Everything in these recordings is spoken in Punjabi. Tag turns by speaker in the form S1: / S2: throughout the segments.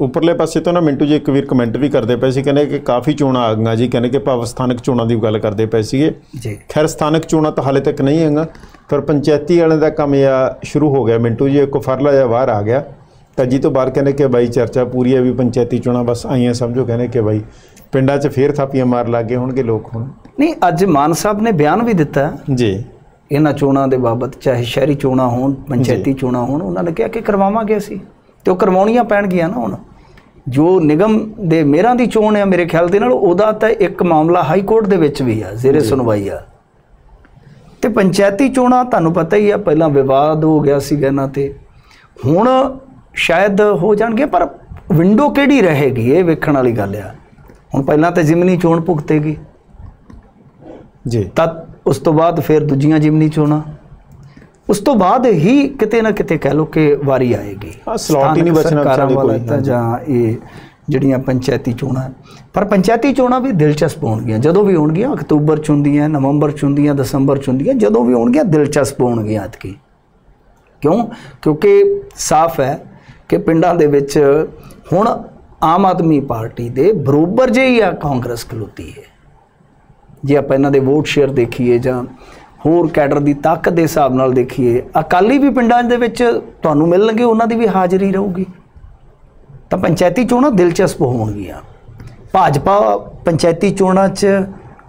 S1: ਉੱਪਰਲੇ ਪਾਸੇ ਤੋਂ ਨਾ ਮਿੰਟੂ ਜੀ ਇੱਕ ਵੀਰ ਕਮੈਂਟ ਵੀ ਕਰਦੇ ਪਏ ਸੀ ਕਹਿੰਦੇ ਕਿ ਕਾਫੀ ਚੋਣਾਂ ਆ ਗਈਆਂ ਜੀ ਕਹਿੰਦੇ ਕਿ ਭਾਵ ਸਥਾਨਕ ਚੋਣਾਂ ਦੀ ਗੱਲ ਕਰਦੇ ਪਏ ਸੀਗੇ।
S2: ਜੀ।
S1: ਖੈਰ ਸਥਾਨਕ ਚੋਣਾਂ ਤਾਂ ਹਾਲੇ ਤੱਕ ਨਹੀਂ ਹੈਗਾ ਪਰ ਪੰਚਾਇਤੀ ਵਾਲਿਆਂ ਦਾ ਕੰਮ ਆ ਸ਼ੁਰੂ ਹੋ ਗਿਆ। ਮਿੰਟੂ ਜੀ ਇੱਕ ਫਰਲਾ ਜਿਹਾ ਬਾਹਰ ਆ ਗਿਆ। ਤਾਂ ਜੀ ਤੋਂ ਬਾਹਰ ਕਹਿੰਦੇ ਕਿ ਬਾਈ ਚਰਚਾ ਪੂਰੀ ਹੈ ਵੀ ਪੰਚਾਇਤੀ ਚੋਣਾਂ ਬਸ ਆਈਆਂ ਸਮਝੋ ਕਹਿੰਦੇ ਕਿ ਬਾਈ ਪਿੰਡਾਂ 'ਚ ਫੇਰ ਥਾਪੀਆਂ ਮਾਰ ਲੱਗੇ ਹੋਣਗੇ ਲੋਕ ਹੁਣ।
S2: ਨਹੀਂ ਅੱਜ ਮਾਨ ਸਾਹਿਬ ਨੇ ਬਿਆਨ ਵੀ ਦਿੱਤਾ।
S1: ਜੀ।
S2: ਇਹਨਾਂ ਚੋਣਾਂ ਦੇ ਬਾਬਤ ਚਾਹੇ ਸ਼ਹਿਰੀ ਚੋਣਾਂ ਹੋਣ ਪੰਚਾਇਤੀ ਚੋਣਾਂ ਹੋਣ ਉਹਨਾਂ ਨੇ ਕਿਹਾ ਕਿ ਕਰਵਾਵਾਂਗੇ ਅਸੀਂ। ਤੇ ਉਹ ਕਰਵਾਉਣੀਆਂ ਪੈਣਗੀਆਂ ਨਾ ਹੁਣ। ਜੋ ਨਿਗਮ ਦੇ ਮੇਅਰਾਂ ਦੀ ਚੋਣ ਹੈ ਮੇਰੇ ਖਿਆਲ ਦੇ ਨਾਲ ਉਹਦਾ ਤਾਂ ਇੱਕ ਮਾਮਲਾ ਹਾਈ ਕੋਰਟ ਦੇ ਵਿੱਚ ਵੀ ਆ ਜ਼ੇਰੇ ਸੁਣਵਾਈ ਆ। ਤੇ ਪੰਚਾਇਤੀ ਚੋਣਾਂ ਤੁਹਾਨੂੰ ਪਤਾ ਹੀ ਆ ਪਹਿਲਾਂ ਵਿਵਾਦ ਹੋ ਗਿਆ ਸੀਗਾ ਇਹਨਾਂ ਤੇ। ਹੁਣ ਸ਼ਾਇਦ ਹੋ ਜਾਣਗੇ ਪਰ ਵਿੰਡੋ ਕਿਹੜੀ ਰਹੇਗੀ ਇਹ ਵੇਖਣ ਵਾਲੀ ਗੱਲ ਆ। ਹੁਣ ਪਹਿਲਾਂ ਤਾਂ ਜ਼ਿਮਨੀ ਚੋਣ ਭੁਗਤੇਗੀ।
S1: ਜੀ।
S2: ਤਾਂ ਉਸ ਤੋਂ ਬਾਅਦ ਫਿਰ ਦੂਜੀਆਂ ਜਿਮਨੀ ਚੋਣਾਂ। ਉਸ ਤੋਂ ਬਾਅਦ ਹੀ ਕਿਤੇ ਨਾ ਕਿਤੇ ਕਹਿ ਲੋ ਕਿ ਵਾਰੀ ਆਏਗੀ।
S1: slot ਹੀ ਨਹੀਂ ਬਚਣਾ
S2: ਵਾਲਾ ਤਾਂ ਜਾਂ ਇਹ ਜਿਹੜੀਆਂ ਪੰਚਾਇਤੀ ਚੋਣਾਂ। ਪਰ ਪੰਚਾਇਤੀ ਚੋਣਾਂ ਵੀ ਦਿਲਚਸਪ ਹੋਣਗੀਆਂ। ਜਦੋਂ ਵੀ ਹੋਣਗੀਆਂ ਅਕਤੂਬਰ ਚ ਹੁੰਦੀਆਂ ਨਵੰਬਰ ਚ ਹੁੰਦੀਆਂ ਦਸੰਬਰ ਚ ਹੁੰਦੀਆਂ ਜਦੋਂ ਵੀ ਹੋਣਗੀਆਂ ਦਿਲਚਸਪ ਹੋਣਗੀਆਂ ਐਤਕੀ। ਕਿਉਂ? ਕਿਉਂਕਿ ਸਾਫ਼ ਹੈ ਕਿ ਪਿੰਡਾਂ ਦੇ ਵਿੱਚ ਹੁਣ ਆਮ ਆਦਮੀ ਪਾਰਟੀ ਦੇ ਬਰੋਬਰ ਜਿਹੀ ਆ ਕਾਂਗਰਸ ਖਲੋਤੀ ਹੈ। ਜੇ ਆਪਾਂ ਇਹਨਾਂ ਦੇ ਵੋਟ ਸ਼ੇਅਰ ਦੇਖੀਏ ਜਾਂ ਹੋਰ ਕੈਡਰ ਦੀ ਤਾਕਤ ਦੇ ਹਿਸਾਬ ਨਾਲ ਦੇਖੀਏ ਅਕਾਲੀ ਵੀ ਪਿੰਡਾਂ ਦੇ ਵਿੱਚ ਤੁਹਾਨੂੰ ਮਿਲਣਗੇ ਉਹਨਾਂ ਦੀ ਵੀ ਹਾਜ਼ਰੀ ਰਹੂਗੀ। ਤਾਂ ਪੰਚਾਇਤੀ ਚੋਣਾਂ ਦਿਲਚਸਪ ਹੋਣਗੀਆਂ। ਭਾਜਪਾ ਪੰਚਾਇਤੀ ਚੋਣਾਂ 'ਚ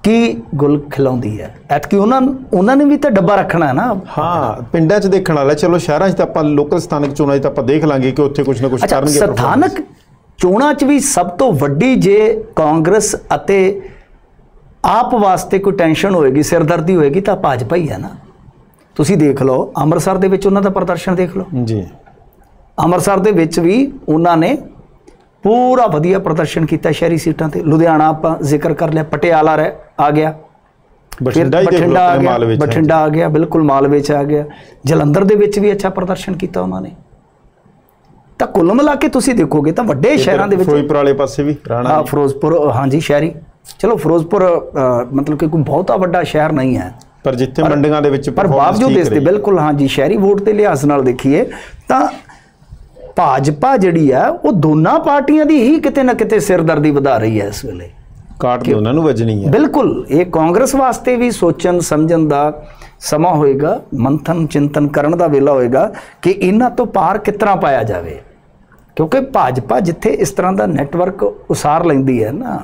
S2: ਕੀ ਗੁਲ ਖਿਲਾਉਂਦੀ ਹੈ? ਐਤਕੀ ਉਹਨਾਂ ਉਹਨਾਂ ਨੇ ਵੀ ਤਾਂ ਡੱਬਾ ਰੱਖਣਾ ਹੈ ਨਾ।
S1: ਹਾਂ ਪਿੰਡਾਂ 'ਚ ਦੇਖਣ ਵਾਲਾ ਚਲੋ ਸ਼ਹਿਰਾਂ 'ਚ ਤਾਂ ਆਪਾਂ ਲੋਕਲ ਸਥਾਨਕ ਚੋਣਾਂ 'ਚ ਤਾਂ ਆਪਾਂ ਦੇਖ ਲਾਂਗੇ ਕਿ ਉੱਥੇ ਕੁਝ ਨਾ ਕੁਝ ਕਰਨਗੇ
S2: ਸਥਾਨਕ ਚੋਣਾਂ 'ਚ ਵੀ ਸਭ ਤੋਂ ਵੱਡੀ ਜੇ ਕਾਂਗਰਸ ਅਤੇ ਆਪ ਵਾਸਤੇ ਕੋਈ ਟੈਨਸ਼ਨ ਹੋਏਗੀ ਸਿਰਦਰਦੀ ਹੋਏਗੀ ਤਾਂ ਭਾਜਪਾ ਹੀ ਹੈ ਨਾ। ਤੁਸੀਂ ਦੇਖ ਲਓ ਅੰਮ੍ਰਿਤਸਰ ਦੇ ਵਿੱਚ ਉਹਨਾਂ ਦਾ ਪ੍ਰਦਰਸ਼ਨ ਦੇਖ ਲਓ।
S1: ਜੀ।
S2: ਅੰਮ੍ਰਿਤਸਰ ਦੇ ਵਿੱਚ ਵੀ ਉਹਨਾਂ ਨੇ ਪੂਰਾ ਵਧੀਆ ਪ੍ਰਦਰਸ਼ਨ ਕੀਤਾ ਸ਼ਹਿਰੀ ਸੀਟਾਂ ਤੇ। ਲੁਧਿਆਣਾ ਆਪਾਂ ਜ਼ਿਕਰ ਕਰ ਲਿਆ ਪਟਿਆਲਾ ਰਹਿ ਆ ਗਿਆ।
S1: ਬਠਿੰਡਾ ਹੀ ਦੇਖ ਲਓ
S2: ਬਠਿੰਡਾ ਆ ਗਿਆ ਬਿਲਕੁਲ ਮਾਲਵੇ ਚ ਆ ਗਿਆ। ਜਲੰਧਰ ਦੇ ਵਿੱਚ ਵੀ ਅੱਛਾ ਪ੍ਰਦਰਸ਼ਨ ਕੀਤਾ ਉਹਨਾਂ ਨੇ। ਤਾਂ ਕੁੱਲ ਮਿਲਾ ਕੇ ਤੁਸੀਂ ਦੇਖੋਗੇ ਤਾਂ ਵੱਡੇ ਸ਼ਹਿਰਾਂ ਦੇ ਵਿੱਚ
S1: ਫਿਰੋਜ਼ਪੁਰ ਵਾਲੇ ਪਾਸੇ ਵੀ ਰਾਣਾ
S2: ਹਾਂ ਫਿਰੋਜ਼ਪੁਰ ਹਾਂਜੀ ਸ਼ਹਿਰੀ। ਚਲੋ ਫਿਰੋਜ਼ਪੁਰ ਮਤਲਬ ਕਿ ਕੋਈ ਬਹੁਤਾ ਵੱਡਾ ਸ਼ਹਿਰ ਨਹੀਂ ਹੈ।
S1: ਪਰ ਜਿੱਥੇ ਮੰਡੀਆਂ ਦੇ ਵਿੱਚ
S2: ਪਰ ਬਾਵਜੂਦ ਇਸ ਦੇ। ਬਿਲਕੁਲ ਹਾਂਜੀ ਸ਼ਹਿਰੀ ਵੋਟ ਦੇ ਲਿਹਾਜ਼ ਨਾਲ ਦੇਖੀਏ ਤਾਂ ਭਾਜਪਾ ਜਿਹੜੀ ਆ ਉਹ ਦੋਨਾਂ ਪਾਰਟੀਆਂ ਦੀ ਹੀ ਕਿਤੇ ਨਾ ਕਿਤੇ ਸਿਰਦਰਦੀ ਵਧਾ ਰਹੀ ਹੈ ਇਸ ਵੇਲੇ।
S1: ਕਾਟ ਦੀ ਉਹਨਾਂ ਨੂੰ ਵੱਜਣੀ ਹੈ।
S2: ਬਿਲਕੁਲ ਇਹ ਕਾਂਗਰਸ ਵਾਸਤੇ ਵੀ ਸੋਚਣ ਸਮਝਣ ਦਾ ਸਮਾਂ ਹੋਏਗਾ ਮੰਥਨ ਚਿੰਤਨ ਕਰਨ ਦਾ ਵੇਲਾ ਹੋਏਗਾ ਕਿ ਇਹਨਾਂ ਤੋਂ ਪਾਰ ਕਿਤਨਾ ਪਾਇਆ ਜਾਵੇ। ਕਿਉਂਕਿ ਭਾਜਪਾ ਜਿੱਥੇ ਇਸ ਤਰ੍ਹਾਂ ਦਾ ਨੈਟਵਰਕ ਉਸਾਰ ਲੈਂਦੀ ਹੈ ਨਾ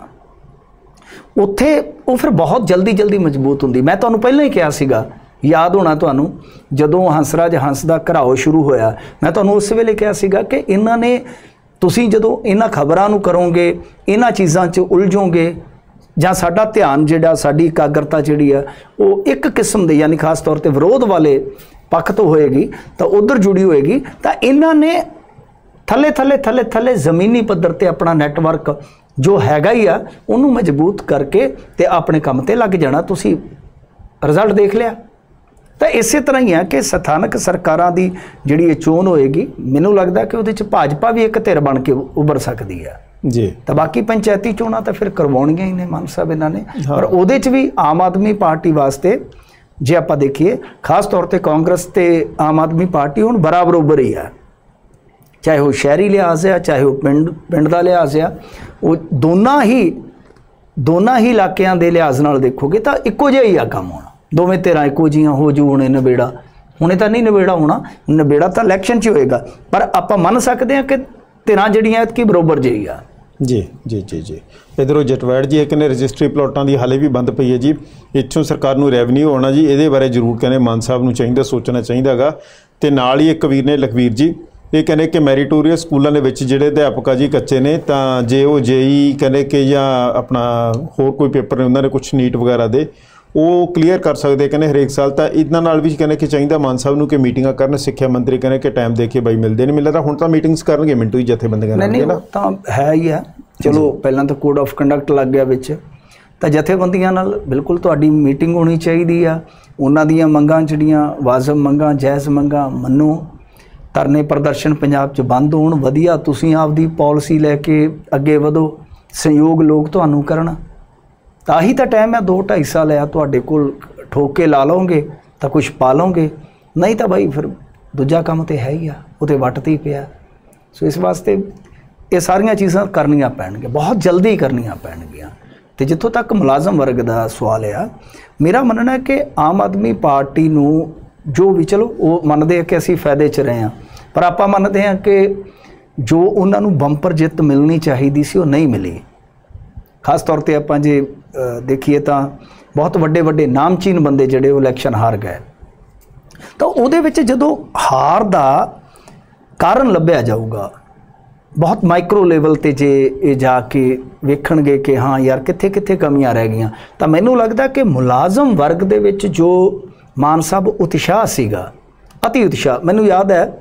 S2: ਉੱਥੇ ਉਹ ਫਿਰ ਬਹੁਤ ਜਲਦੀ ਜਲਦੀ ਮਜ਼ਬੂਤ ਹੁੰਦੀ। ਮੈਂ ਤੁਹਾਨੂੰ ਪਹਿਲਾਂ ਹੀ ਕਿਹਾ ਸੀਗਾ, ਯਾਦ ਹੋਣਾ ਤੁਹਾਨੂੰ, ਜਦੋਂ ਹੰਸਰਾਜ ਹੰਸ ਦਾ ਘਰਾਓ ਸ਼ੁਰੂ ਹੋਇਆ, ਮੈਂ ਤੁਹਾਨੂੰ ਉਸ ਵੇਲੇ ਕਿਹਾ ਸੀਗਾ ਕਿ ਇਹਨਾਂ ਨੇ, ਤੁਸੀਂ ਜਦੋਂ ਇਹਨਾਂ ਖਬਰਾਂ ਨੂੰ ਕਰੋਗੇ, ਇਹਨਾਂ ਚੀਜ਼ਾਂ 'ਚ ਉਲਝੋਗੇ, ਜਾਂ ਸਾਡਾ ਧਿਆਨ ਜਿਹੜਾ, ਸਾਡੀ ਇਕਾਗਰਤਾ ਜਿਹੜੀ ਆ, ਉਹ ਇੱਕ ਕਿਸਮ ਦੇ, ਯਾਨੀ ਖਾਸ ਤੌਰ ਤੇ ਵਿਰੋਧ ਵਾਲੇ ਪੱਖ ਤੋਂ ਹੋਏਗੀ, ਤਾਂ ਉਧਰ ਜੁੜੀ ਹੋਏਗੀ, ਤਾਂ ਇਹਨਾਂ ਨੇ ਥੱਲੇ ਥੱਲੇ ਥੱਲੇ ਥੱਲੇ ਜ਼ਮੀਨੀ ਪੱਧਰ ਤੇ ਆਪਣਾ ਨੈਟਵਰਕ ਜੋ ਹੈਗਾ ਹੀ ਆ ਉਹਨੂੰ ਮਜ਼ਬੂਤ ਕਰਕੇ ਤੇ ਆਪਣੇ ਕੰਮ ਤੇ ਲੱਗ ਜਾਣਾ ਤੁਸੀਂ ਰਿਜ਼ਲਟ ਦੇਖ ਲਿਆ। ਤਾਂ ਇਸੇ ਤਰ੍ਹਾਂ ਹੀ ਆ ਕਿ ਸਥਾਨਕ ਸਰਕਾਰਾਂ ਦੀ ਜਿਹੜੀ ਇਹ ਚੋਣ ਹੋਏਗੀ ਮੈਨੂੰ ਲੱਗਦਾ ਕਿ ਉਹਦੇ ਚ ਭਾਜਪਾ ਵੀ ਇੱਕ ਧਿਰ ਬਣ ਕੇ ਉੱਭਰ ਸਕਦੀ ਆ।
S1: ਜੀ।
S2: ਤਾਂ ਬਾਕੀ ਪੰਚਾਇਤੀ ਚੋਣਾਂ ਤਾਂ ਫਿਰ ਕਰਵਾਉਣੀਆਂ ਹੀ ਨੇ ਮਾਨ ਸਾਹਿਬ ਇਹਨਾਂ ਨੇ। ਪਰ ਉਹਦੇ 'ਚ ਵੀ ਆਮ ਆਦਮੀ ਪਾਰਟੀ ਵਾਸਤੇ ਜੇ ਆਪਾਂ ਦੇਖੀਏ ਖਾਸ ਤੌਰ ਤੇ ਕਾਂਗਰਸ ਤੇ ਆਮ ਆਦਮੀ ਪਾਰਟੀ ਹੁਣ ਬਰਾਬਰ ਹੀ ਆ। ਚਾਹੇ ਉਹ ਸ਼ਹਿਰੀ ਲਿਹਾਜ਼ ਆ, ਚਾਹੇ ਉਹ ਪਿੰਡ ਪਿੰਡ ਦਾ ਲਿਹਾਜ਼ ਆ, ਉਹ ਦੋਨਾਂ ਹੀ ਦੋਨਾਂ ਹੀ ਇਲਾਕਿਆਂ ਦੇ ਲਿਹਾਜ਼ ਨਾਲ ਦੇਖੋਗੇ ਤਾਂ ਇੱਕੋ ਜਿਹਾ ਹੀ ਆ ਕੰਮ ਹੋਣਾ। ਦੋਵੇਂ ਧਿਰਾਂ ਇੱਕੋ ਜੀਆਂ ਹੋ ਜੂ, ਹੁਣੇ ਨਵੇੜਾ ਹੁਣੇ ਤਾਂ ਨਹੀਂ ਨਵੇੜਾ ਹੋਣਾ ਨਵੇੜਾ ਤਾਂ ਇਲੈਕਸ਼ਨ 'ਚ ਹੋਏਗਾ। ਪਰ ਆਪਾਂ ਮੰਨ ਸਕਦੇ ਹਾਂ ਕਿ ਧਿਰਾਂ ਜਿਹੜੀਆਂ ਕਿ ਬਰੋਬਰ ਜਿਹੀ ਆ।
S1: ਜੀ ਜੀ ਜੀ ਜੀ। ਇਧਰੋਂ ਜਟਵੈੜ ਜੀ ਇਹ ਕਹਿੰਦੇ ਰਜਿਸਟਰੀ ਪਲਾਟਾਂ ਦੀ ਹਾਲੇ ਵੀ ਬੰਦ ਪਈ ਹੈ ਜੀ। ਇੱਥੋਂ ਸਰਕਾਰ ਨੂੰ ਰੈਵਨਿਊ ਆਉਣਾ ਜੀ, ਇਹਦੇ ਬਾਰੇ ਜ਼ਰੂਰ ਕਹਿੰਦੇ ਮਾਨ ਸਾਹਿਬ ਨੂੰ ਚਾਹੀਦਾ, ਸੋਚਣਾ ਚਾਹੀਦਾਗਾ ਤੇ ਨਾਲ ਹੀ ਇੱਕ ਵੀਰ ਨੇ ਲਖਵੀਰ ਜੀ ਇਹ ਕਹਿੰਦੇ ਕਿ ਮੈਰੀਟੋਰੀਅਸ ਸਕੂਲਾਂ ਦੇ ਵਿੱਚ ਜਿਹੜੇ ਅਧਿਆਪਕ ਆ ਜੀ ਕੱਚੇ ਨੇ ਤਾਂ ਜੇ ਉਹ ਜੇਈ ਕਹਿੰਦੇ ਕਿ ਜਾਂ ਆਪਣਾ ਹੋਰ ਕੋਈ ਪੇਪਰ ਨੇ ਉਹਨਾਂ ਨੇ ਕੁਝ ਨੀਟ ਵਗੈਰਾ ਦੇ ਉਹ ਕਲੀਅਰ ਕਰ ਸਕਦੇ ਕਹਿੰਦੇ ਹਰੇਕ ਸਾਲ ਤਾਂ ਇਹਨਾਂ ਨਾਲ ਵੀ ਕਹਿੰਦੇ ਕਿ ਚਾਹੀਦਾ ਮਾਨ ਸਾਹਿਬ ਨੂੰ ਕਿ ਮੀਟਿੰਗਾਂ ਕਰਨ ਸਿੱਖਿਆ ਮੰਤਰੀ ਕਹਿੰਦੇ ਕਿ ਟਾਈਮ ਦੇ ਕੇ ਬਾਈ ਮਿਲਦੇ ਨਹੀਂ ਮਿਲਦਾ ਹੁਣ ਤਾਂ ਮੀਟਿੰਗਸ ਕਰਨਗੇ ਮਿੰਟੂ ਹੀ ਜਥੇਬੰਦੀਆਂ ਨਾਲ
S2: ਨਹੀਂ
S1: ਨਾ।
S2: ਤਾਂ ਹੈ ਹੀ ਹੈ ਚਲੋ ਪਹਿਲਾਂ ਤਾਂ ਕੋਡ ਆਫ ਕੰਡਕਟ ਲੱਗ ਗਿਆ ਵਿੱਚ। ਤਾਂ ਜਥੇਬੰਦੀਆਂ ਨਾਲ ਬਿਲਕੁਲ ਤੁਹਾਡੀ ਮੀਟਿੰਗ ਹੋਣੀ ਚਾਹੀਦੀ ਆ। ਉਹਨਾਂ ਦੀਆਂ ਮੰਗਾਂ ਜਿਹੜੀਆਂ ਵਾਜਬ ਮੰਗਾਂ ਜਾਇਜ਼ ਮੰਗਾਂ ਮੰਨੋ। ਧਰਨੇ ਪ੍ਰਦਰਸ਼ਨ ਪੰਜਾਬ 'ਚ ਬੰਦ ਹੋਣ, ਵਧੀਆ ਤੁਸੀਂ ਆਪਦੀ ਪਾਲਿਸੀ ਲੈ ਕੇ ਅੱਗੇ ਵਧੋ, ਸਹਿਯੋਗ ਲੋਕ ਤੁਹਾਨੂੰ ਕਰਨ। ਤਾਂ ਹੀ ਤਾਂ ਟਾਈਮ ਹੈ 2 2.5 ਸਾਲ ਆ ਤੁਹਾਡੇ ਕੋਲ ਠੋਕ ਕੇ ਲਾ ਲਓਗੇ, ਤਾਂ ਕੁਝ ਪਾ ਲਓਗੇ। ਨਹੀਂ ਤਾਂ ਭਾਈ ਫਿਰ ਦੂਜਾ ਕੰਮ ਤੇ ਹੈ ਹੀ ਆ ਉਹਤੇ ਵੱਟ ਤੇ ਹੀ ਪਿਆ। ਸੋ ਇਸ ਵਾਸਤੇ ਇਹ ਸਾਰੀਆਂ ਚੀਜ਼ਾਂ ਕਰਨੀਆਂ ਪੈਣਗੀਆਂ, ਬਹੁਤ ਜਲਦੀ ਕਰਨੀਆਂ ਪੈਣਗੀਆਂ। ਤੇ ਜਿੱਥੋਂ ਤੱਕ ਮੁਲਾਜ਼ਮ ਵਰਗ ਦਾ ਸਵਾਲ ਆ, ਮੇਰਾ ਮੰਨਣਾ ਹੈ ਕਿ ਆਮ ਆਦਮੀ ਪਾਰਟੀ ਨੂੰ ਜੋ ਵੀ, ਚਲੋ, ਉਹ ਮੰਨਦੇ ਆ ਕਿ ਅਸੀਂ ਫਾਇਦੇ 'ਚ ਰਹੇ ਹਾਂ। ਪਰ ਆਪਾਂ ਮੰਨਦੇ ਹਾਂ ਕਿ ਜੋ ਉਹਨਾਂ ਨੂੰ ਬੰਪਰ ਜਿੱਤ ਮਿਲਣੀ ਚਾਹੀਦੀ ਸੀ, ਉਹ ਨਹੀਂ ਮਿਲੀ। ਖਾਸ ਤੌਰ ਤੇ ਆਪਾਂ ਜੇ ਦੇਖੀਏ ਤਾਂ ਬਹੁਤ ਵੱਡੇ ਵੱਡੇ ਨਾਮਚੀਨ ਬੰਦੇ ਜਿਹੜੇ ਉਹ ਇਲੈਕਸ਼ਨ ਹਾਰ ਗਏ। ਤਾਂ ਉਹਦੇ ਵਿੱਚ ਜਦੋਂ ਹਾਰ ਦਾ ਕਾਰਨ ਲੱਭਿਆ ਜਾਊਗਾ, ਬਹੁਤ ਮਾਈਕਰੋ ਲੈਵਲ ਤੇ ਜੇ ਇਹ ਜਾ ਕੇ ਵੇਖਣਗੇ ਕਿ ਹਾਂ ਯਾਰ ਕਿੱਥੇ ਕਿੱਥੇ ਕਮੀਆਂ ਰਹਿ ਗਈਆਂ, ਤਾਂ ਮੈਨੂੰ ਲੱਗਦਾ ਕਿ ਮੁਲਾਜ਼ਮ ਵਰਗ ਦੇ ਵਿੱਚ ਜੋ ਮਾਨ ਸਾਹਿਬ ਉਤਸ਼ਾਹ ਸੀਗਾ। ਅਤੀ ਉਤਸ਼ਾਹ। ਮੈਨੂੰ ਯਾਦ ਹੈ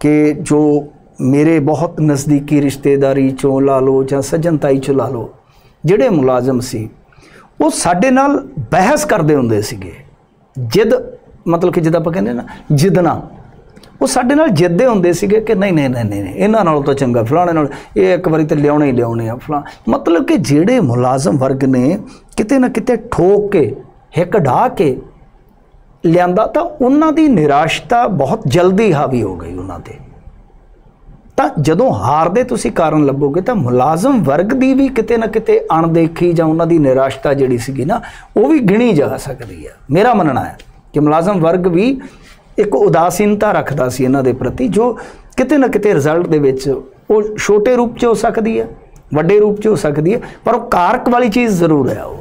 S2: ਕਿ ਜੋ ਮੇਰੇ ਬਹੁਤ ਨਜ਼ਦੀਕੀ ਰਿਸ਼ਤੇਦਾਰੀ ਚੋਂ ਲਾ ਲਓ ਜਾਂ ਸੱਜਣਤਾਈ ਚੋਂ ਲਾ ਲਓ, ਜਿਹੜੇ ਮੁਲਾਜ਼ਮ ਸੀ, ਉਹ ਸਾਡੇ ਨਾਲ ਬਹਿਸ ਕਰਦੇ ਹੁੰਦੇ ਸੀਗੇ। ਜਿੱਦ, ਮਤਲਬ ਕਿ ਜਿੱਦਾਂ ਆਪਾਂ ਕਹਿੰਦੇ ਨਾ, ਜਿੱਦਣਾ। ਉਹ ਸਾਡੇ ਨਾਲ ਜਿੱਦੇ ਹੁੰਦੇ ਸੀਗੇ ਕਿ ਨਹੀਂ ਨਹੀਂ ਨਹੀਂ ਨਹੀਂ, ਇਹਨਾਂ ਨਾਲੋਂ ਤਾਂ ਚੰਗਾ, ਫਲਾਣੇ ਨਾਲ ਇਹ ਇੱਕ ਵਾਰੀ ਤਾਂ ਲਿਆਉਣੇ ਹੀ ਲਿਆਉਣੇ ਆ, ਫਲਾ। ਮਤਲਬ ਕਿ ਜਿਹੜੇ ਮੁਲਾਜ਼ਮ ਵਰਗ ਨੇ, ਕਿਤੇ ਨਾ ਕਿਤੇ ਠੋਕ ਕੇ ਹਿੱਕ ਢਾ ਕੇ ਲਿਆਂਦਾ ਤਾਂ ਉਹਨਾਂ ਦੀ ਨਿਰਾਸ਼ਤਾ ਬਹੁਤ ਜਲਦੀ ਹਾਵੀ ਹੋ ਗਈ ਉਹਨਾਂ ਤੇ। ਤਾਂ ਜਦੋਂ ਹਾਰ ਦੇ ਤੁਸੀਂ ਕਾਰਨ ਲੱਭੋਗੇ ਤਾਂ ਮੁਲਾਜ਼ਮ ਵਰਗ ਦੀ ਵੀ ਕਿਤੇ ਨਾ ਕਿਤੇ ਅਣਦੇਖੀ ਜਾਂ ਉਹਨਾਂ ਦੀ ਨਿਰਾਸ਼ਤਾ ਜਿਹੜੀ ਸੀਗੀ ਨਾ, ਉਹ ਵੀ ਗਿਣੀ ਜਾ ਸਕਦੀ ਹੈ ਮੇਰਾ ਮੰਨਣਾ ਹੈ ਕਿ ਮੁਲਾਜ਼ਮ ਵਰਗ ਵੀ ਇੱਕ ਉਦਾਸੀਨਤਾ ਰੱਖਦਾ ਸੀ ਇਹਨਾਂ ਦੇ ਪ੍ਰਤੀ, ਜੋ ਕਿਤੇ ਨਾ ਕਿਤੇ ਰਿਜ਼ਲਟ ਦੇ ਵਿੱਚ ਉਹ ਛੋਟੇ ਰੂਪ 'ਚ ਹੋ ਸਕਦੀ ਹੈ ਵੱਡੇ ਰੂਪ 'ਚ ਹੋ ਸਕਦੀ ਹੈ ਪਰ ਉਹ ਕਾਰਕ ਵਾਲੀ ਚੀਜ਼ ਜ਼ਰੂਰ ਹੈ ਉਹ।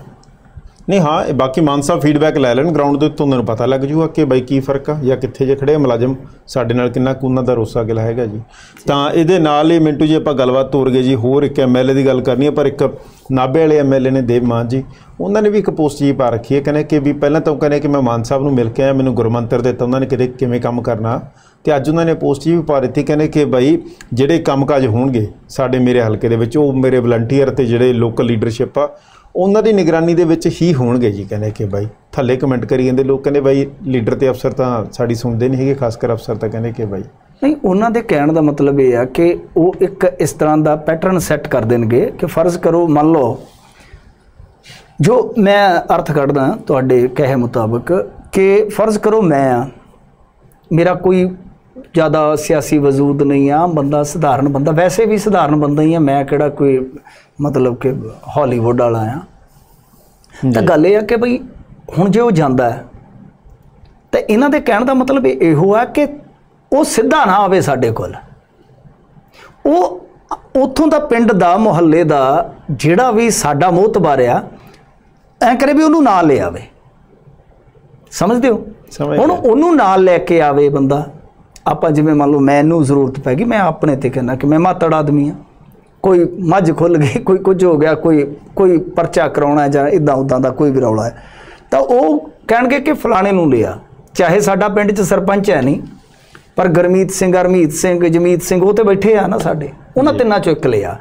S1: ਨਹੀਂ, ਹਾਂ ਬਾਕੀ ਮਾਨ ਸਾਹਿਬ ਫੀਡਬੈਕ ਲੈ ਲੈਣ ਗਰਾਊਂਡ ਦੇ ਉੱਤੇ ਉਹਨਾਂ ਨੂੰ ਪਤਾ ਲੱਗ ਜੂਗਾ ਕਿ ਬਾਈ ਕੀ ਫ਼ਰਕ ਆ ਜਾਂ ਕਿੱਥੇ ਜੇ ਖੜੇ ਆ, ਮੁਲਾਜ਼ਮ ਸਾਡੇ ਨਾਲ ਕਿੰਨਾ ਕੁ ਉਹਨਾਂ ਦਾ ਰੋਸਾ ਗਿਲਾ ਹੈਗਾ ਜੀ। ਤਾਂ ਇਹਦੇ ਨਾਲ ਹੀ ਮਿੰਟੂ ਜੀ ਆਪਾਂ ਗੱਲਬਾਤ ਤੋਰ ਗਏ ਜੀ, ਹੋਰ ਇੱਕ ਐਮਐਲਏ ਦੀ ਗੱਲ ਕਰਨੀ ਹੈ ਪਰ ਇੱਕ ਨਾਭੇ ਵਾਲੇ ਐਮਐਲਏ ਨੇ ਦੇਵ ਮਾਨ ਜੀ, ਉਹਨਾਂ ਨੇ ਵੀ ਇੱਕ ਪੋਸਟ ਜੀ ਪਾ ਰੱਖੀ ਹੈ, ਕਹਿੰਦੇ ਕਿ ਵੀ ਪਹਿਲਾਂ ਤਾਂ ਉਹ ਕਹਿੰਦੇ ਕਿ ਮੈਂ ਮਾਨ ਸਾਹਿਬ ਨੂੰ ਮਿਲ ਕੇ ਆਇਆ, ਮੈਨੂੰ ਗੁਰਮੰਤਰ ਦਿੱਤਾ, ਉਹਨਾਂ ਨੇ ਕਿਤੇ ਕਿਵੇਂ ਕੰਮ ਕਰਨਾ। ਤੇ ਅੱਜ ਉਹਨਾਂ ਨੇ ਪੋਸਟ ਜੀ ਵੀ ਪਾ ਦਿੱਤੀ, ਕਹਿੰਦੇ ਕਿ ਬਾਈ ਜਿਹੜੇ ਕੰਮਕਾਜ ਹੋਣਗੇ ਸਾਡੇ ਮੇਰੇ ਹਲਕੇ ਦੇ ਵਿੱਚ, ਉਹ ਮੇਰੇ ਵਲੰਟੀਅਰ ਤੇ ਜਿਹੜੇ ਲੋਕਲ ਲੀਡਰਸ਼ਿਪ ਆ ਉਹਨਾਂ ਦੀ ਨਿਗਰਾਨੀ ਦੇ ਵਿੱਚ ਹੀ ਹੋਣਗੇ ਜੀ ਕਹਿੰਦੇ ਕਿ ਬਾਈ। ਥੱਲੇ ਕਮੈਂਟ ਕਰੀ ਜਾਂਦੇ ਲੋਕ, ਕਹਿੰਦੇ ਬਾਈ ਲੀਡਰ ਤੇ ਅਫਸਰ ਤਾਂ ਸਾਡੀ ਸੁਣਦੇ ਨਹੀਂ ਹੈਗੇ, ਖਾਸ ਕਰ ਅਫਸਰ ਤਾਂ ਕਹਿੰਦੇ ਕਿ ਬਾਈ।
S2: ਨਹੀਂ, ਉਹਨਾਂ ਦੇ ਕਹਿਣ ਦਾ ਮਤਲਬ ਇਹ ਆ ਕਿ ਉਹ ਇੱਕ ਇਸ ਤਰ੍ਹਾਂ ਦਾ ਪੈਟਰਨ ਸੈੱਟ ਕਰ ਦੇਣਗੇ ਕਿ ਫਰਜ਼ ਕਰੋ, ਮੰਨ ਲਓ, ਜੋ ਮੈਂ ਅਰਥ ਕੱਢਦਾ ਤੁਹਾਡੇ ਕਹੇ ਮੁਤਾਬਕ ਕਿ ਫਰਜ਼ ਕਰੋ ਮੈਂ ਆ, ਮੇਰਾ ਕੋਈ ਜ਼ਿਆਦਾ ਸਿਆਸੀ ਵਜੂਦ ਨਹੀਂ ਆ ਬੰਦਾ ਸਧਾਰਨ ਬੰਦਾ ਵੈਸੇ ਵੀ ਸਧਾਰਨ ਬੰਦਾ ਹੀ ਆ ਮੈਂ ਕਿਹੜਾ ਕੋਈ ਮਤਲਬ ਕਿ ਹਾਲੀਵੁੱਡ ਵਾਲਾ ਆ। ਤਾਂ ਗੱਲ ਇਹ ਆ ਕਿ ਭਈ ਹੁਣ ਜੇ ਉਹ ਜਾਂਦਾ ਹੈ ਤਾਂ ਇਹਨਾਂ ਦੇ ਕਹਿਣ ਦਾ ਮਤਲਬ ਇਹ ਆ ਕਿ ਉਹ ਸਿੱਧਾ ਨਾ ਆਵੇ ਸਾਡੇ ਕੋਲ। ਉਹ ਉੱਥੋਂ ਦਾ ਪਿੰਡ ਦਾ ਮੁਹੱਲੇ ਦਾ ਜਿਹੜਾ ਵੀ ਸਾਡਾ ਮੋਹਤਬਾਰ ਆ ਐ ਕਰੇ ਵੀ ਉਹਨੂੰ ਨਾਲ ਲੈ ਆਵੇ। ਸਮਝਦੇ ਹੋ? ਹੁਣ। ਉਹਨੂੰ ਨਾਲ ਲੈ ਕੇ ਆਵੇ ਬੰਦਾ। ਆਪਾਂ ਜਿਵੇਂ ਮੰਨ ਲਓ ਮੈਨੂੰ ਜ਼ਰੂਰਤ ਪੈ ਗਈ ਮੈਂ ਆਪਣੇ ਤੇ ਕਹਿੰਦਾ ਕਿ ਮੈਂ ਮਾਤੜ ਆਦਮੀ ਆ ਕੋਈ ਮੱਝ ਖੁੱਲ ਗਈ ਕੋਈ ਕੁਝ ਹੋ ਗਿਆ ਕੋਈ ਕੋਈ ਪਰਚਾ ਕਰਾਉਣਾ ਜਾਂ ਇਦਾਂ ਉਦਾਂ ਦਾ ਕੋਈ ਵੀ ਰੌਲਾ ਹੈ। ਤਾਂ ਉਹ ਕਹਿਣਗੇ ਕਿ ਫਲਾਣੇ ਨੂੰ ਲਿਆ। ਚਾਹੇ ਸਾਡਾ ਪਿੰਡ 'ਚ ਸਰਪੰਚ ਹੈ ਨਹੀਂ ਪਰ ਗਰਮੀਤ ਸਿੰਘ ਹਰਮੀਤ ਸਿੰਘ ਜਮੀਤ ਸਿੰਘ ਉਹ ਤੇ ਬੈਠੇ ਆ ਨਾ ਸਾਡੇ। ਉਹਨਾਂ ਤਿੰਨਾਂ ਚੋਂ ਇੱਕ ਲਿਆ।